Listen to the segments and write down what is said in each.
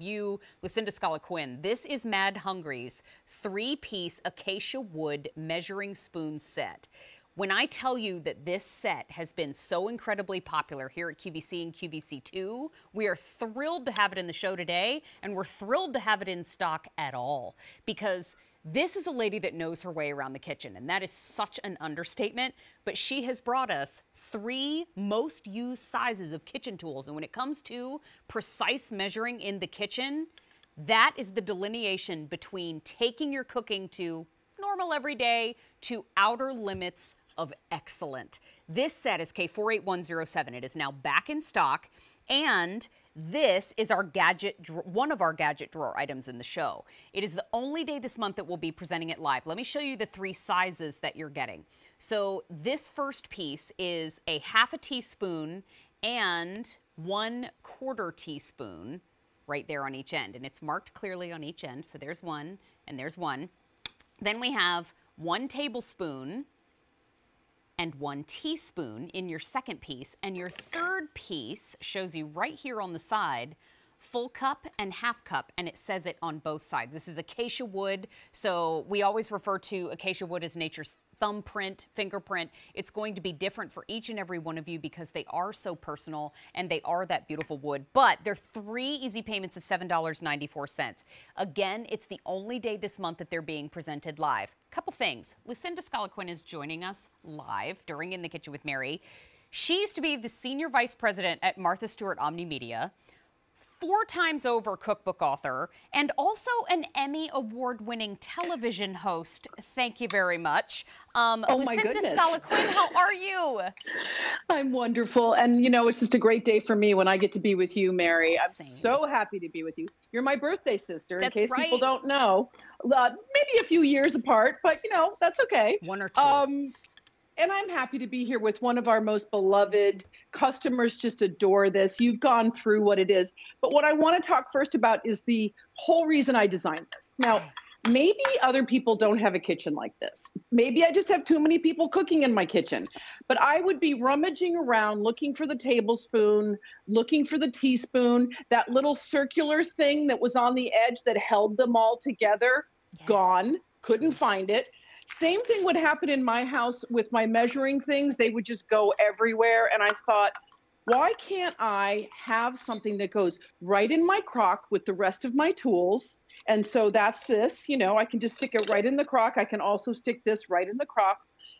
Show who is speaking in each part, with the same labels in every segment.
Speaker 1: you, Lucinda Scala Quinn. This is Mad Hungry's three piece acacia wood measuring spoon set. When I tell you that this set has been so incredibly popular here at QVC and QVC2, we are thrilled to have it in the show today, and we're thrilled to have it in stock at all because this is a lady that knows her way around the kitchen, and that is such an understatement. But she has brought us three most used sizes of kitchen tools. And when it comes to precise measuring in the kitchen, that is the delineation between taking your cooking to normal everyday to outer limits of excellent. This set is K48107. It is now back in stock and this is our gadget, one of our gadget drawer items in the show. It is the only day this month that we'll be presenting it live. Let me show you the three sizes that you're getting. So this first piece is a half a teaspoon and one quarter teaspoon right there on each end. And it's marked clearly on each end. So there's one and there's one. Then we have one tablespoon and one teaspoon in your second piece. And your third piece shows you right here on the side full cup and half cup, and it says it on both sides. This is acacia wood, so we always refer to acacia wood as nature's thumbprint, fingerprint. It's going to be different for each and every one of you because they are so personal and they are that beautiful wood. But they're three easy payments of $7.94. Again, it's the only day this month that they're being presented live. Couple things. Lucinda Scala Quinn is joining us live during In the Kitchen with Mary. She used to be the senior vice president at Martha Stewart Omni Media four times over cookbook author, and also an Emmy award winning television host. Thank you very much.
Speaker 2: Um, oh, Lucinda my goodness.
Speaker 1: Quinn, how are you?
Speaker 2: I'm wonderful. And, you know, it's just a great day for me when I get to be with you, Mary. I'm so happy to be with you. You're my birthday sister,
Speaker 1: that's
Speaker 2: in case
Speaker 1: right.
Speaker 2: people don't know. Uh, maybe a few years apart, but, you know, that's okay.
Speaker 1: One or two. Um,
Speaker 2: and I'm happy to be here with one of our most beloved customers. Just adore this. You've gone through what it is. But what I want to talk first about is the whole reason I designed this. Now, maybe other people don't have a kitchen like this. Maybe I just have too many people cooking in my kitchen. But I would be rummaging around looking for the tablespoon, looking for the teaspoon, that little circular thing that was on the edge that held them all together. Yes. Gone. Couldn't find it. Same thing would happen in my house with my measuring things. They would just go everywhere. And I thought, why can't I have something that goes right in my crock with the rest of my tools? And so that's this, you know, I can just stick it right in the crock. I can also stick this right in the crock.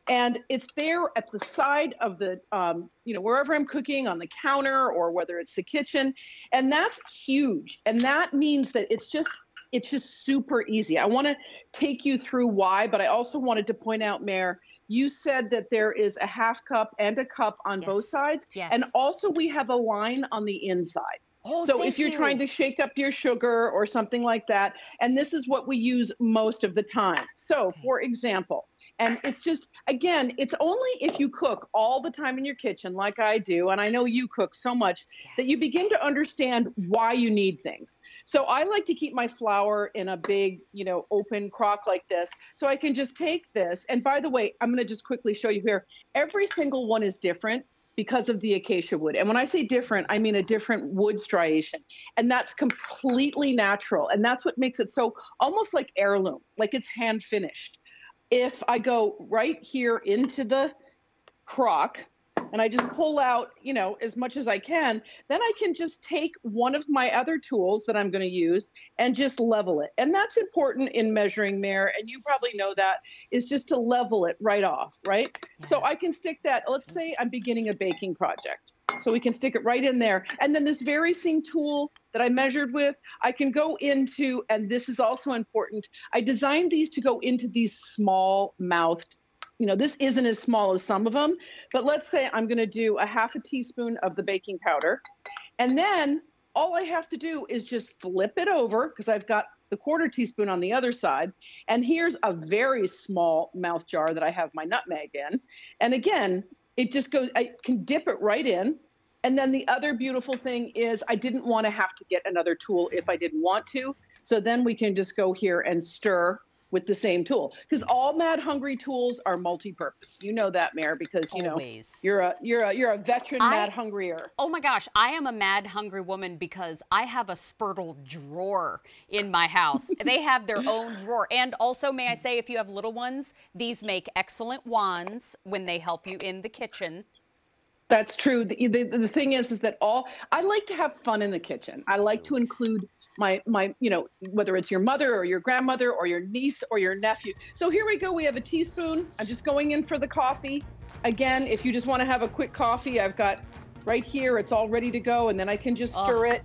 Speaker 2: And it's there at the side of the, um, you know, wherever I'm cooking on the counter or whether it's the kitchen. And that's huge. And that means that it's just it's just super easy. I want to take you through why, but I also wanted to point out, Mary, you said that there is a half cup and a cup on
Speaker 1: yes.
Speaker 2: both sides.
Speaker 1: Yes.
Speaker 2: And also we have a line on the inside.
Speaker 1: Oh,
Speaker 2: so if you're
Speaker 1: you.
Speaker 2: trying to shake up your sugar or something like that, and this is what we use most of the time. So, for example, and it's just, again, it's only if you cook all the time in your kitchen, like I do, and I know you cook so much, yes. that you begin to understand why you need things. So I like to keep my flour in a big, you know, open crock like this. So I can just take this. And by the way, I'm going to just quickly show you here. Every single one is different because of the acacia wood. And when I say different, I mean a different wood striation. And that's completely natural. And that's what makes it so almost like heirloom, like it's hand finished. If I go right here into the crock, and I just pull out, you know, as much as I can, then I can just take one of my other tools that I'm going to use and just level it. And that's important in measuring Mary, and you probably know that, is just to level it right off, right? Yeah. So I can stick that, let's say I'm beginning a baking project. So we can stick it right in there. And then this very same tool that I measured with, I can go into, and this is also important, I designed these to go into these small mouthed you know, this isn't as small as some of them, but let's say I'm going to do a half a teaspoon of the baking powder. And then all I have to do is just flip it over because I've got the quarter teaspoon on the other side. And here's a very small mouth jar that I have my nutmeg in. And again, it just goes, I can dip it right in. And then the other beautiful thing is I didn't want to have to get another tool if I didn't want to. So then we can just go here and stir with the same tool because mm-hmm. all mad hungry tools are multi-purpose you know that Mary because you
Speaker 1: Always.
Speaker 2: know you're a you're a you're a veteran
Speaker 1: I-
Speaker 2: mad hungrier
Speaker 1: Oh my gosh, I am a mad hungry woman because I have a Spurtle drawer in my house. they have their own drawer. And also, may I say, if you have little ones, these make excellent wands when they help you in the kitchen.
Speaker 2: That's true. The, the, the thing is, is that all I like to have fun in the kitchen. I like to include my my you know whether it's your mother or your grandmother or your niece or your nephew. So here we go. We have a teaspoon. I'm just going in for the coffee. Again, if you just want to have a quick coffee, I've got right here. It's all ready to go, and then I can just stir it.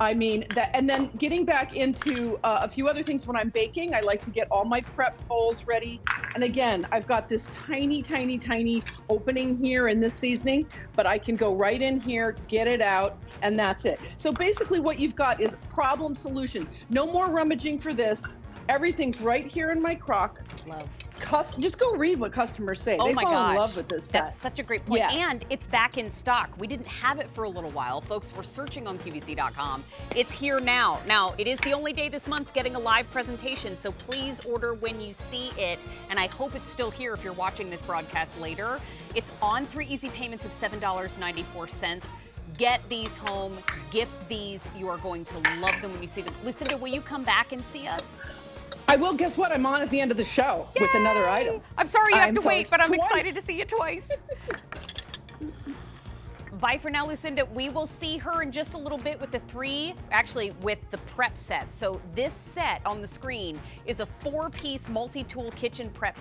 Speaker 2: I mean that, and then getting back into uh, a few other things when I'm baking, I like to get all my prep bowls ready. And again, I've got this tiny, tiny, tiny opening here in this seasoning, but I can go right in here, get it out, and that's it. So basically, what you've got is problem solution. No more rummaging for this. Everything's right here in my crock.
Speaker 1: Love.
Speaker 2: Cust- just go read what customers say.
Speaker 1: Oh
Speaker 2: they
Speaker 1: my
Speaker 2: fall
Speaker 1: gosh.
Speaker 2: in love with this set.
Speaker 1: That's such a great point.
Speaker 2: Yes.
Speaker 1: And it's back in stock. We didn't have it for a little while. Folks were searching on QVC.com. It's here now. Now, it is the only day this month getting a live presentation, so please order when you see it. And I hope it's still here if you're watching this broadcast later. It's on three easy payments of $7.94. Get these home, gift these. You are going to love them when you see them. Lucinda, will you come back and see us?
Speaker 2: I will. Guess what? I'm on at the end of the show with another item.
Speaker 1: I'm sorry you have
Speaker 2: I'm
Speaker 1: to
Speaker 2: so
Speaker 1: wait, but I'm
Speaker 2: twice.
Speaker 1: excited to see you twice. Bye for now, Lucinda. We will see her in just a little bit with the three, actually, with the prep set. So, this set on the screen is a four piece multi tool kitchen prep